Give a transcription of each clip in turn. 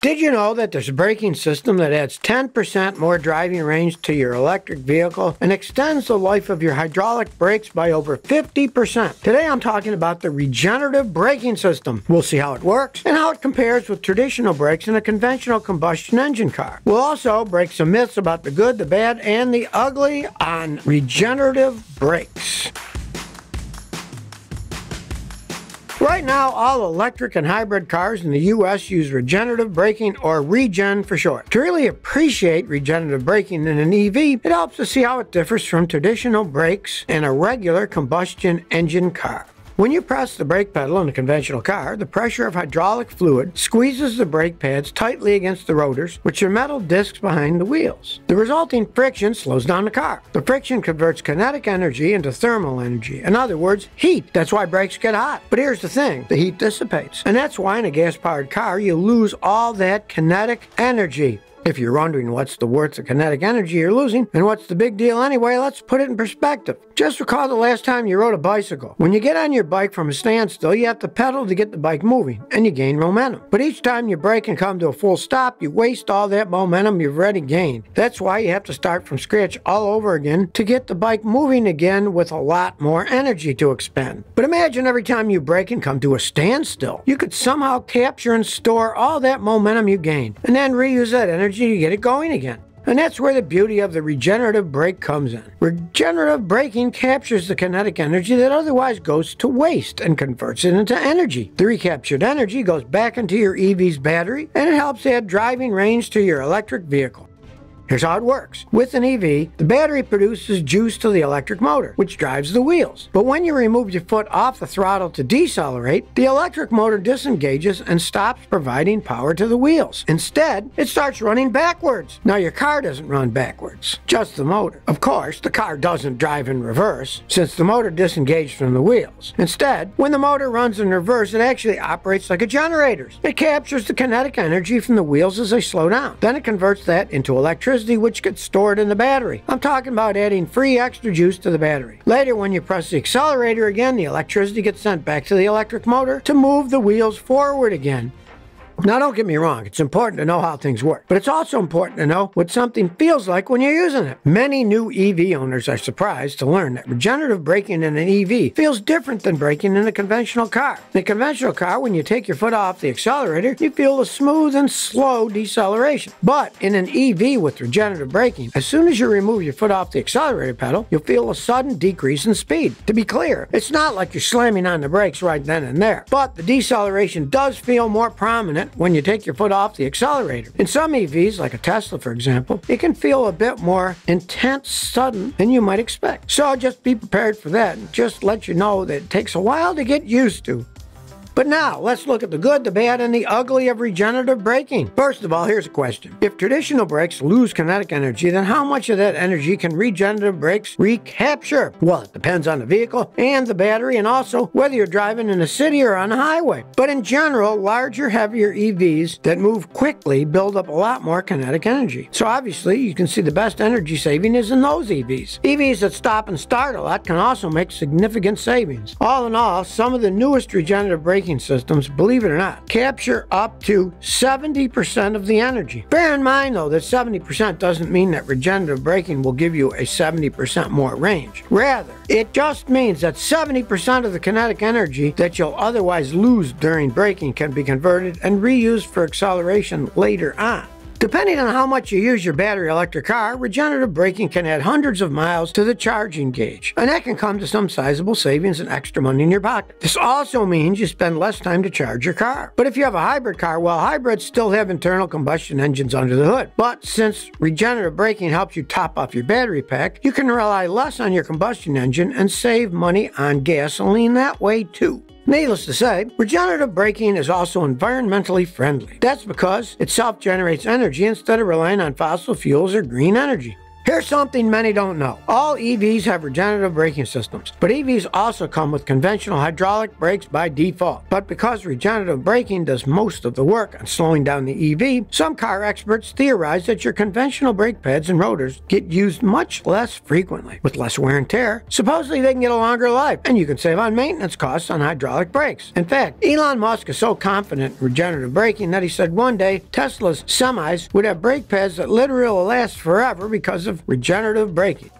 Did you know that there's a braking system that adds 10% more driving range to your electric vehicle and extends the life of your hydraulic brakes by over 50%? Today I'm talking about the regenerative braking system. We'll see how it works and how it compares with traditional brakes in a conventional combustion engine car. We'll also break some myths about the good, the bad, and the ugly on regenerative brakes. Right now, all electric and hybrid cars in the U.S. use regenerative braking or regen for short. To really appreciate regenerative braking in an EV, it helps to see how it differs from traditional brakes in a regular combustion engine car. When you press the brake pedal in a conventional car, the pressure of hydraulic fluid squeezes the brake pads tightly against the rotors, which are metal discs behind the wheels. The resulting friction slows down the car. The friction converts kinetic energy into thermal energy. In other words, heat. That's why brakes get hot. But here's the thing the heat dissipates. And that's why in a gas powered car, you lose all that kinetic energy. If you're wondering what's the worth of kinetic energy you're losing and what's the big deal anyway, let's put it in perspective. Just recall the last time you rode a bicycle. When you get on your bike from a standstill, you have to pedal to get the bike moving and you gain momentum. But each time you brake and come to a full stop, you waste all that momentum you've already gained. That's why you have to start from scratch all over again to get the bike moving again with a lot more energy to expend. But imagine every time you brake and come to a standstill, you could somehow capture and store all that momentum you gained and then reuse that energy energy to get it going again. And that's where the beauty of the regenerative brake comes in. Regenerative braking captures the kinetic energy that otherwise goes to waste and converts it into energy. The recaptured energy goes back into your EV's battery and it helps add driving range to your electric vehicle. Here's how it works. With an EV, the battery produces juice to the electric motor, which drives the wheels. But when you remove your foot off the throttle to decelerate, the electric motor disengages and stops providing power to the wheels. Instead, it starts running backwards. Now your car doesn't run backwards, just the motor. Of course, the car doesn't drive in reverse, since the motor disengaged from the wheels. Instead, when the motor runs in reverse, it actually operates like a generator. It captures the kinetic energy from the wheels as they slow down. Then it converts that into electricity electricity which gets stored in the battery. I'm talking about adding free extra juice to the battery. Later, when you press the accelerator again, the electricity gets sent back to the electric motor to move the wheels forward again. Now, don't get me wrong, it's important to know how things work, but it's also important to know what something feels like when you're using it. Many new EV owners are surprised to learn that regenerative braking in an EV feels different than braking in a conventional car. In a conventional car, when you take your foot off the accelerator, you feel a smooth and slow deceleration. But in an EV with regenerative braking, as soon as you remove your foot off the accelerator pedal, you'll feel a sudden decrease in speed. To be clear, it's not like you're slamming on the brakes right then and there, but the deceleration does feel more prominent when you take your foot off the accelerator. In some EVs, like a Tesla for example, it can feel a bit more intense, sudden than you might expect. So just be prepared for that. And just let you know that it takes a while to get used to. But now, let's look at the good, the bad, and the ugly of regenerative braking. First of all, here's a question. If traditional brakes lose kinetic energy, then how much of that energy can regenerative brakes recapture? Well, it depends on the vehicle and the battery, and also whether you're driving in a city or on a highway. But in general, larger, heavier EVs that move quickly build up a lot more kinetic energy. So obviously, you can see the best energy saving is in those EVs. EVs that stop and start a lot can also make significant savings. All in all, some of the newest regenerative braking systems, believe it or not, capture up to 70% of the energy. Bear in mind, though, that 70% doesn't mean that regenerative braking will give you a 70% more range. Rather, it just means that 70% of the kinetic energy that you'll otherwise lose during braking can be converted and reused for acceleration later on. Depending on how much you use your battery electric car, regenerative braking can add hundreds of miles to the charging gauge, and that can come to some sizable savings and extra money in your pocket. This also means you spend less time to charge your car. But if you have a hybrid car, well, hybrids still have internal combustion engines under the hood. But since regenerative braking helps you top off your battery pack, you can rely less on your combustion engine and save money on gasoline that way too. Needless to say, regenerative braking is also environmentally friendly. That's because it self generates energy instead of relying on fossil fuels or green energy. Here's something many don't know. All EVs have regenerative braking systems, but EVs also come with conventional hydraulic brakes by default. But because regenerative braking does most of the work on slowing down the EV, some car experts theorize that your conventional brake pads and rotors get used much less frequently, with less wear and tear. Supposedly they can get a longer life, and you can save on maintenance costs on hydraulic brakes. In fact, Elon Musk is so confident in regenerative braking that he said one day Tesla's semis would have brake pads that literally will last forever because of regenerative braking.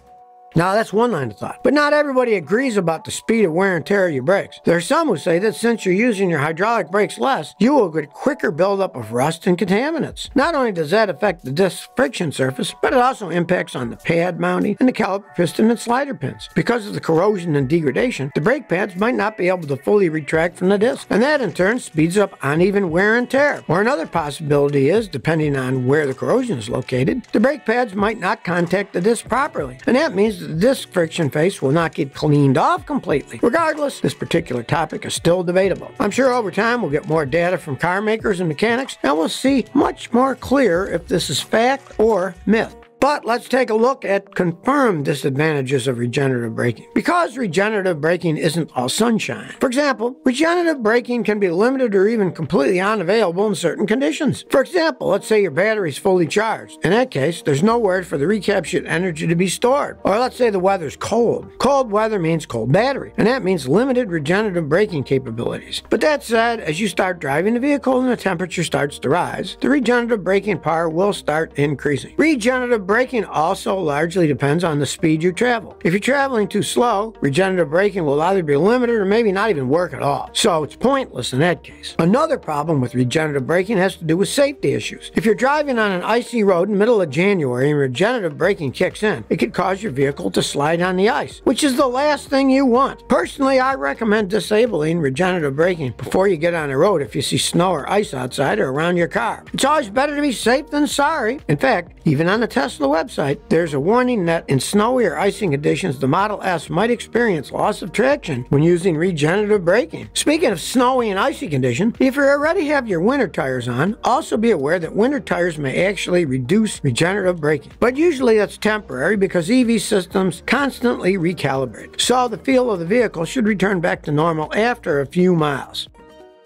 Now, that's one line of thought. But not everybody agrees about the speed of wear and tear of your brakes. There are some who say that since you're using your hydraulic brakes less, you will get quicker buildup of rust and contaminants. Not only does that affect the disc friction surface, but it also impacts on the pad mounting and the caliper piston and slider pins. Because of the corrosion and degradation, the brake pads might not be able to fully retract from the disc, and that in turn speeds up uneven wear and tear. Or another possibility is, depending on where the corrosion is located, the brake pads might not contact the disc properly, and that means the disc friction face will not get cleaned off completely. Regardless, this particular topic is still debatable. I'm sure over time we'll get more data from car makers and mechanics and we'll see much more clear if this is fact or myth. But let's take a look at confirmed disadvantages of regenerative braking. Because regenerative braking isn't all sunshine. For example, regenerative braking can be limited or even completely unavailable in certain conditions. For example, let's say your battery is fully charged. In that case, there's nowhere for the recaptured energy to be stored. Or let's say the weather's cold. Cold weather means cold battery, and that means limited regenerative braking capabilities. But that said, as you start driving the vehicle and the temperature starts to rise, the regenerative braking power will start increasing. Regenerative braking also largely depends on the speed you travel. If you're traveling too slow, regenerative braking will either be limited or maybe not even work at all. So it's pointless in that case. Another problem with regenerative braking has to do with safety issues. If you're driving on an icy road in the middle of January and regenerative braking kicks in, it could cause your vehicle to slide on the ice, which is the last thing you want. Personally, I recommend disabling regenerative braking before you get on the road if you see snow or ice outside or around your car. It's always better to be safe than sorry. In fact, even on the Tesla website, there's a warning that in snowy or icing conditions, the Model S might experience loss of traction when using regenerative braking. Speaking of snowy and icy conditions, if you already have your winter tires on, also be aware that winter tires may actually reduce regenerative braking. But usually that's temporary because EV systems constantly recalibrate. So the feel of the vehicle should return back to normal after a few miles.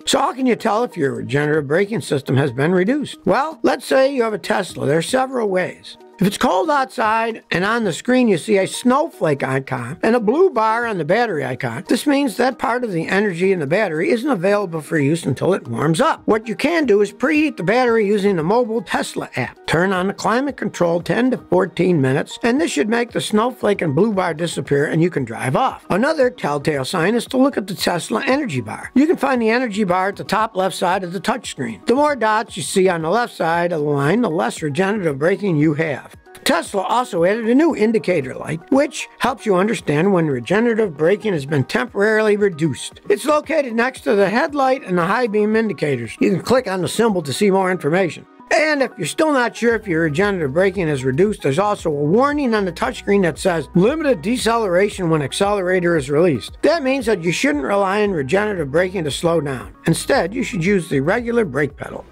So how can you tell if your regenerative braking system has been reduced? Well, let's say you have a Tesla. There are several ways. If it's cold outside and on the screen you see a snowflake icon and a blue bar on the battery icon, this means that part of the energy in the battery isn't available for use until it warms up. What you can do is preheat the battery using the mobile Tesla app. Turn on the climate control 10 to 14 minutes, and this should make the snowflake and blue bar disappear and you can drive off. Another telltale sign is to look at the Tesla energy bar. You can find the energy bar at the top left side of the touchscreen. The more dots you see on the left side of the line, the less regenerative braking you have. Tesla also added a new indicator light, which helps you understand when regenerative braking has been temporarily reduced. It's located next to the headlight and the high beam indicators. You can click on the symbol to see more information. And if you're still not sure if your regenerative braking is reduced, there's also a warning on the touchscreen that says limited deceleration when accelerator is released. That means that you shouldn't rely on regenerative braking to slow down. Instead, you should use the regular brake pedal.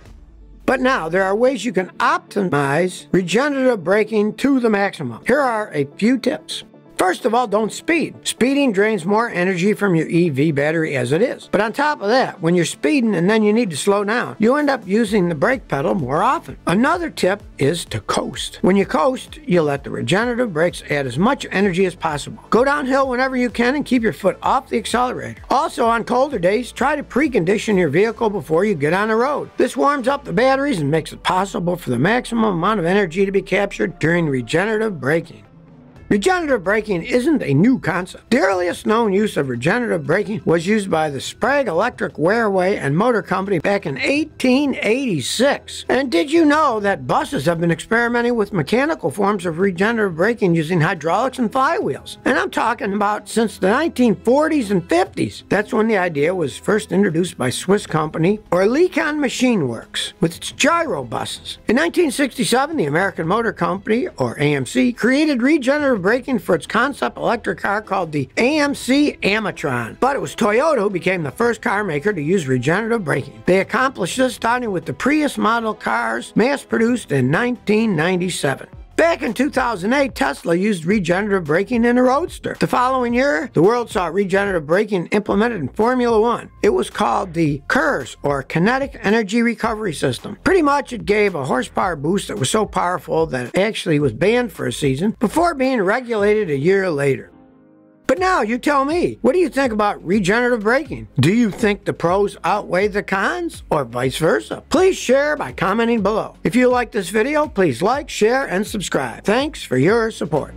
But now there are ways you can optimize regenerative braking to the maximum. Here are a few tips. First of all, don't speed. Speeding drains more energy from your EV battery as it is. But on top of that, when you're speeding and then you need to slow down, you end up using the brake pedal more often. Another tip is to coast. When you coast, you let the regenerative brakes add as much energy as possible. Go downhill whenever you can and keep your foot off the accelerator. Also, on colder days, try to precondition your vehicle before you get on the road. This warms up the batteries and makes it possible for the maximum amount of energy to be captured during regenerative braking. Regenerative braking isn't a new concept. The earliest known use of regenerative braking was used by the Sprague Electric Railway and Motor Company back in 1886. And did you know that buses have been experimenting with mechanical forms of regenerative braking using hydraulics and flywheels? And I'm talking about since the 1940s and 50s. That's when the idea was first introduced by Swiss company Oerlikon Machine Works with its gyro buses. In 1967, the American Motor Company, or AMC, created regenerative braking for its concept electric car called the AMC Amitron. But it was Toyota who became the first car maker to use regenerative braking. They accomplished this starting with the Prius model cars mass produced in 1997. Back in 2008, Tesla used regenerative braking in a Roadster. The following year, the world saw regenerative braking implemented in Formula One. It was called the KERS, or Kinetic Energy Recovery System. Pretty much it gave a horsepower boost that was so powerful that it actually was banned for a season before being regulated a year later. But now you tell me, what do you think about regenerative braking? Do you think the pros outweigh the cons or vice versa? Please share by commenting below. If you like this video, please like, share, and subscribe. Thanks for your support.